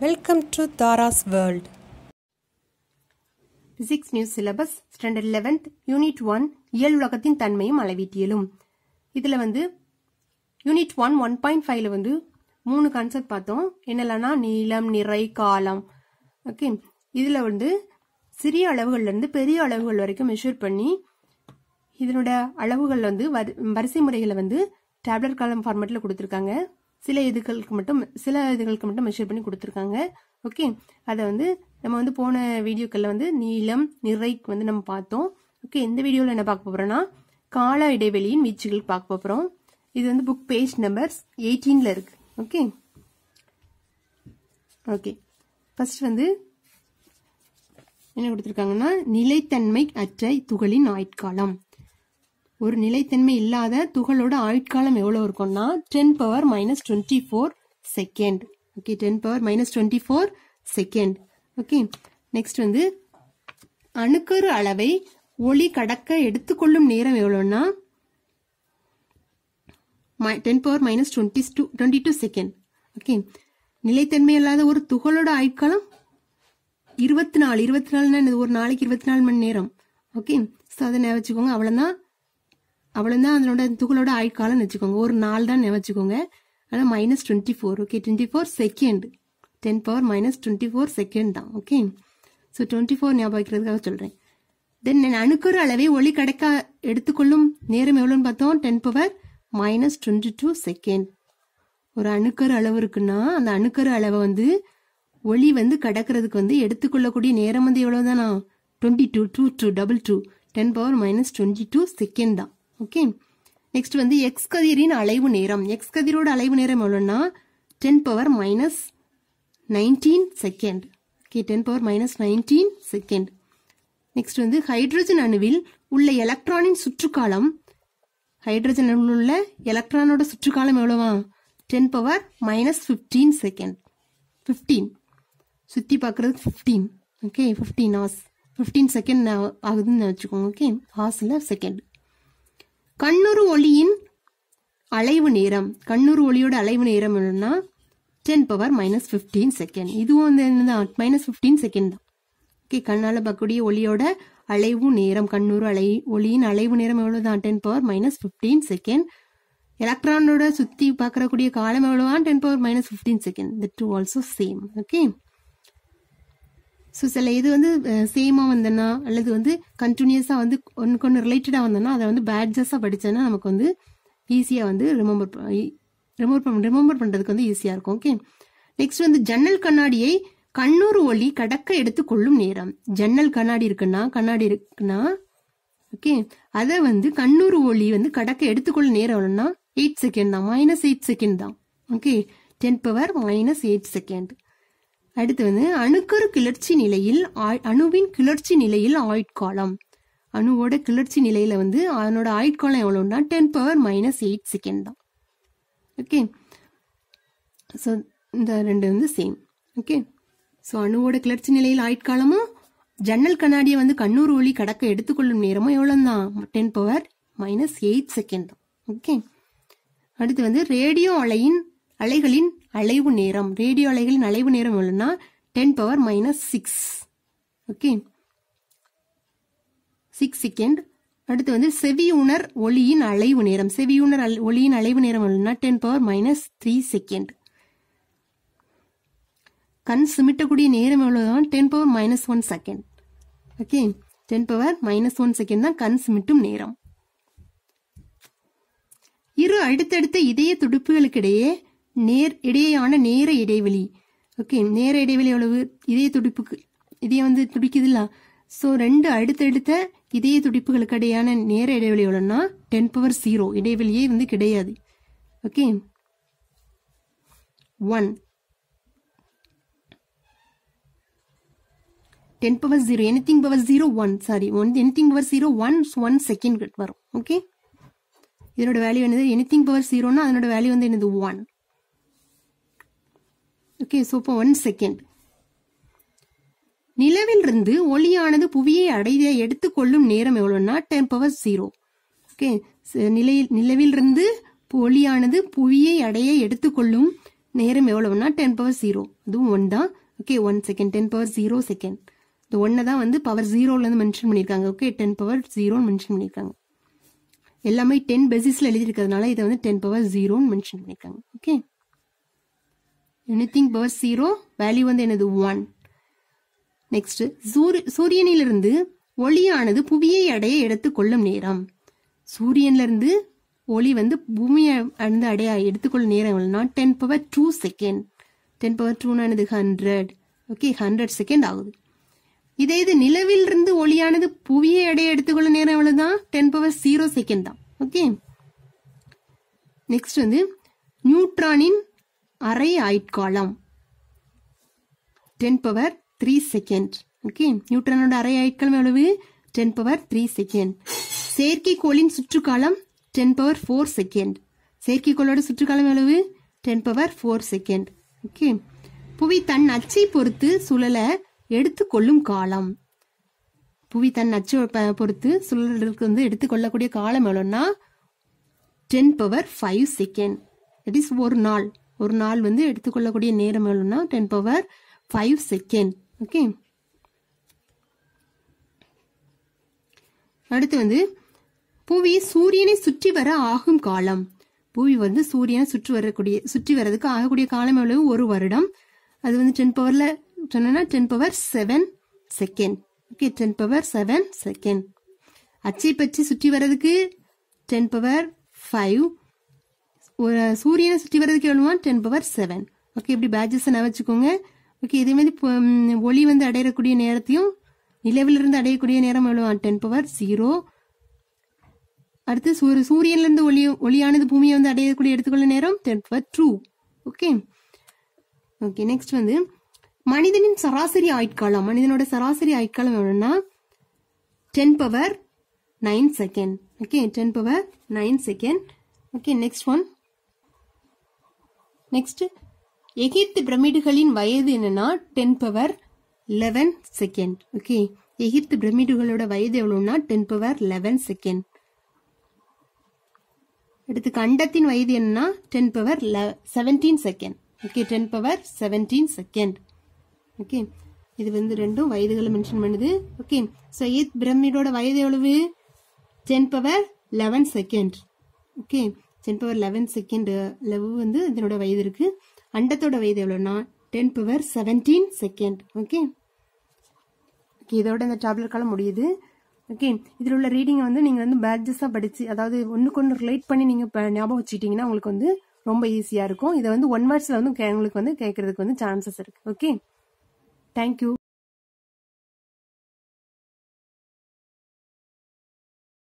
Welcome to Tara's world physics news syllabus standard eleventh unit one இயல் உலகத்தின் தன்மையும் அளவீட்டியலும். இதில் வந்து யூனிட் ஒன் ஒன் பாயிண்ட் ஃபைவ்ல வந்து மூணு கான்செப்ட் பார்த்தோம். என்னெல்லாம்னா நீளம் நிறை காலம். ஓகே இதில் வந்து சிறிய அளவுகள்லேருந்து பெரிய அளவுகள் வரைக்கும் மெஷர் பண்ணி இதனோட அளவுகள் வந்து வரி- வரிசை முறைகளை வந்து டேப்லெட் காலம் ஃபார்மேட்டில் கொடுத்துருக்காங்க. சில இதுகளுக்கு மட்டும் சில இதுகளுக்கு மட்டும் மெஷர் பண்ணி கொடுத்துருக்காங்க. ஓகே அதை வந்து நம்ம வந்து போன வீடியோக்களில் வந்து நீளம் நிறைக்கு வந்து நம்ம பார்த்தோம். ஓகே இந்த வீடியோவில் என்ன பார்க்க போகிறோம்னா கால இடைவெளியின் வீச்சுகள் பார்க்க போகிறோம் இது வந்து புக் பேஜ் நம்பர் எயிட்டீனில் இருக்கு. ஓகே ஓகே ஃபர்ஸ்ட் வந்து என்ன கொடுத்துருக்காங்கன்னா நிலைத்தன்மை அற்ற துகளின் ஆயுட்காலம். ஒரு நிலைத்தன்மை இல்லாத துகளோட ஆயுட்காலம் எவ்வளவு இருக்கும்னா ten power minus twenty four second okay ten power minus twenty four second okay next வந்து அணுக்கரு அளவை ஒளி கடக்க எடுத்துக்கொள்ளும் நேரம் எவ்வளோன்னா ten power minus twenty two twenty two second okay நிலைத்தன்மை இல்லாத ஒரு துகளோட ஆயுட்காலம் இருபத்தி நாலு இருபத்தி நாலுனா ஒரு நாளைக்கு இருபத்தி நாலு மணி நேரம். ஓகே ஸோ அதை ஞாபகம் வச்சுக்கோங்க. அவ்வளோதான் அவ்வளோதான் அதனோட துகளோட ஆயுட்காலம் வச்சுக்கோங்க. ஒரு நாள் தான் வச்சுக்கோங்க ஆனால் minus twenty four okay twenty four second ten power minus twenty four second தான். ஓகே ஸோ டுவெண்ட்டி ஃபோர் ஞாபகம் வைக்கிறதுக்காக சொல்கிறேன் தென் அணுக்கரு அளவை ஒளி கிடைக்க எடுத்துக்கொள்ளும் நேரம் எவ்வளோன்னு பார்த்தோம். Ten power minus twenty two second ஒரு அணுக்கரு அளவு இருக்குன்னா அந்த அணுக்கரு அளவை வந்து ஒளி வந்து கடக்கிறதுக்கு வந்து எடுத்துக்கொள்ளக்கூடிய நேரம் வந்து எவ்வளவுதானா? Twenty two two two double two ten power minus twenty two second தான். ஓகே நெக்ஸ்ட் வந்து எக்ஸ் கதிரின் அலைவு நேரம். எக்ஸ் கதிரோட அலைவு நேரம் எவ்வளோன்னா ten power minus nineteen second okay ten power minus nineteen second next வந்து ஹைட்ரஜன் அணுவில் உள்ள எலக்ட்ரானின் சுற்றுக்காலம். ஹைட்ரஜன் அணுவில் உள்ள எலக்ட்ரானோட சுற்றுக்காலம் எவ்வளோவா? Ten power minus fifteen second fifteen சுற்றி பார்க்குறது fifteen okay fifteen hours fifteen second ஆகுதுன்னு வச்சுக்கோங்க ஓகே ஹார்ஸில் செகண்ட் கண்ணுறு ஒளியின் அலைவு நேரம். கண்ணுறு ஒளியோட அலைவு நேரம் என்னன்னா ten power minus fifteen second இதுவும் வந்து என்னதான் மைனஸ் ஃபிஃப்டீன் செகண்ட் தான். ஓகே கண்ணால் பார்க்கக்கூடிய ஒளியோட அலைவு நேரம். கண்ணூறு அலை ஒளியின் அலைவு நேரம் எவ்வளவுதான்? Ten power minus fifteen second எலக்ட்ரானோட சுற்றி பார்க்கறக்கூடிய காலம் எவ்வளோவான் ten power minus fifteen second that too also same okay so சில இது வந்து சேமாக வந்தனா அல்லது வந்து கண்டினியூஸாக வந்து ஒன்றுக்கு ஒன்று ரிலேட்டடாக வந்தோன்னா அதை வந்து பேட்ஜஸாக படித்தேன்னா நமக்கு வந்து ஈஸியாக வந்து ரிமெம்பர் ரிமெம்பர் பண்ண ரிமெம்பர் பண்ணுறதுக்கு வந்து ஈஸியாக இருக்கும். ஓகே நெக்ஸ்ட் வந்து ஜன்னல் கண்ணாடியை கண்ணூறு ஒளி கடக்க எடுத்துக்கொள்ளும் நேரம். ஜன்னல் கண்ணாடி இருக்குன்னா கண்ணாடி இருக்குன்னா ஓகே அதை வந்து கண்ணூறு ஒளி வந்து கடக்க எடுத்துக்கொள்ளும் நேரம் எவ்வளோன்னா எயிட் செகண்ட் தான். மைனஸ் எயிட் செகண்ட் தான். Okay ten power minus eight second அடுத்து வந்து அணுக்கரு கிளர்ச்சி நிலையில் அணுவின் கிளர்ச்சி நிலையில் ஆயுட்காலம் அணுவோட கிளர்ச்சி நிலையில வந்து அதனோட ஆயுட்காலம் எவ்வளோன்னா ten power minus eight second தான். ஓகே ஸோ இந்த ரெண்டு வந்து சேம் ஓகே ஸோ அணுவோட கிளர்ச்சி நிலையில் ஆயுட்காலமும் ஜன்னல் கண்ணாடியை வந்து கண்ணூர் ஒளி கடக்க எடுத்துக்கொள்ளும் நேரமும் எவ்வளோ தான் ten power minus eight second தான். ஓகே அடுத்து வந்து ரேடியோ அலையின் அலைகளின் அலைவு நேரம் ரேடியோ அலைகளின் அலைவு நேரம் எவ்வளோன்னா ten power minus six okay six second அடுத்து வந்து செவியுணர் ஒளியின் அலைவு நேரம். செவியுணர் அல்- ஒளியின் அலைவு நேரம் எவ்வளோன்னா ten power minus three second கண் சிமிட்டக்கூடிய நேரம் எவ்வளோதான் ten power minus one second okay ten power minus one second தான் கண் சிமிட்டும் நேரம். இரு அடுத்தடுத்த இதய துடிப்புகளுக்கிடையே நேர் இடையேயான நேர இடைவெளி. ஓகே நேர இடைவெளி எவ்வளவு? இதய துடிப்புக்கு. இதய வந்து துடிக்குதுல்ல. ஸோ ரெண்டு அடுத்தடுத்த இதய துடிப்புகளுக்கு இடையான நேர இடைவெளி எவ்வளோன்னா டென் பவர் ஜீரோ இடைவெளியே வந்து கிடையாது. Okay one ten power zero anything power zero one sorry one anything power zero one one second வரும். ஓகே இதனோட வேல்யூ என்னது? எனிதிங் பவர் ஜீரோனா அதனோட வேல்யூ வந்து என்னது? ஒன் ஓகே ஸோ இப்போ ஒன் செகண்ட் நிலவிலிருந்து ஒளியானது புவியை அடைய எடுத்துக்கொள்ளும் நேரம் எவ்வளோன்னா டென் பவர் ஜீரோ ஓகே நிலையில் நிலவிலிருந்து ஒளியானது புவியை அடைய எடுத்துக்கொள்ளும் நேரம் எவ்வளோன்னா டென் பவர் ஜீரோ அதுவும் ஒன் தான். Okay one second ten power zero second இந்த ஒன்னை தான் வந்து பவர் ஜீரோலேருந்து மென்ஷன் பண்ணியிருக்காங்க. ஓகே டென் பவர் ஜீரோன்னு மென்ஷன் பண்ணியிருக்காங்க. எல்லாமே டென் பேசிஸில் எழுதியிருக்கிறதுனால இதை வந்து டென் பவர் ஜீரோன்னு மென்ஷன் பண்ணியிருக்காங்க. Okay anything power zero value வந்து எனது ஒன் நெக்ஸ்ட் சூரியனிலிருந்து ஒளியானது புவியை அடைய எடுத்துக்கொள்ளும் நேரம். சூரியன்லேருந்து ஒளி வந்து பூமியை வந்து அடைய எடுத்துக்கொள்ளும் நேரம் எவ்வளோனா ten power two second ten power டூனானது hundred okay hundred second ஆகுது. இதே இது நிலவில் இருந்து ஒளியானது புவியை அடைய எடுத்துக்கொள்ளும் நேரம் எவ்வளவுதான் டென் பவர் ஜீரோ செகண்ட் தான். ஓகே நெக்ஸ்ட் வந்து நியூட்ரானின் அரை ஆயுட்காலம். Ten power three second okay நியூட்டனோட அரை ஆயுட்காலம் எவ்வளவு? டென் பவர் த்ரீ செகண்ட் செயற்கைக்கோளின் சுற்றுக்காலம் டென் பவர் ஃபோர் செகண்ட் செயற்கைக்கோளோட சுற்றுக்காலம் எவ்வளவு? Ten power four second okay புவி தன் அச்சை பொறுத்து சுழலை எடுத்துக்கொள்ளும் காலம். புவி தன் அச்சு ப- பொறுத்து சுழலுக்கு வந்து எடுத்துக்கொள்ளக்கூடிய காலம் எவ்வளோன்னா ten power five second it is ஒரு நாள். ஒரு நாள் வந்து எடுத்துக்கொள்ளக்கூடிய நேரம் எவ்வளோன்னா ten power five second okay அடுத்து வந்து புவி சூரியனை சுற்றி வர ஆகும் காலம். புவி வந்து சூரியனை சுற்றி வரக்கூடிய சுற்றி வர்றதுக்கு ஆகக்கூடிய காலம் எவ்வளவு? ஒரு வருடம். அது வந்து டென் பவர்ல சொன்னா ten power seven second okay ten power seven second அச்சை பற்றி சுற்றி வர்றதுக்கு டென் பவர் ஃபைவ் ஒரு சூரியனை சுற்றி வர்றதுக்கு எவ்வளோமா டென் பவர் செவன் ஓகே இப்படி பேட்சஸ் நான் வச்சுக்கோங்க ஓகே இதே மாதிரி இப்போ, ஒளி வந்து அடையக்கூடிய நேரத்தையும் நிலவிலிருந்து அடையக்கூடிய நேரம் எவ்வளோ டென் பவர் ஜீரோ அடுத்து சூரிய சூரியன்ல இருந்து ஒளி ஒளியானது பூமியை வந்து அடையக்கூடிய எடுத்துக்கொள்ள நேரம் ten power two okay okay next வந்து மனிதனின் சராசரி ஆயுட்காலம். மனிதனோட சராசரி ஆயுட்காலம் எவ்வளோன்னா ten power nine second okay ten power nine second okay next one next எகிப்து பிரமிடுகளின் வயது என்னன்னா ten power eleven second okay எகிப்து பிரமிடுகளோட வயது எவ்வளோன்னா டென் பவர் லெவன் செகண்ட் அடுத்து கண்டத்தின் வயது என்னன்னா ten power seventeen second okay ten power seventeen second okay இது வந்து ரெண்டும் வயதுகளை மென்ஷன் பண்ணுது. ஓகே ஸோ எயித் பிரமிடோட வயது எவ்வளவு? Ten power eleven second okay ten power eleven second லெவ் வந்து இதனோட வயது இருக்கு. அண்டத்தோட வயது எவ்வளோன்னா ten power seventeen second okay okay இதோட இந்த டேப்லெட் காலம் முடியுது. ஓகே இதில் உள்ள ரீடிங்கை வந்து நீங்கள் வந்து பேட்ஜஸாக படித்து அதாவது ஒன்றுக்கு ஒன்று ரிலேட் பண்ணி நீங்கள் இப்போ ஞாபகம் வச்சுக்கிட்டிங்கன்னா உங்களுக்கு வந்து ரொம்ப ஈஸியாக இருக்கும். இதை வந்து ஒன் வேர்ட்ஸில் வந்து கே- உங்களுக்கு வந்து கேட்கறதுக்கு வந்து சான்சஸ் இருக்குது ஓகே தேங்க்யூ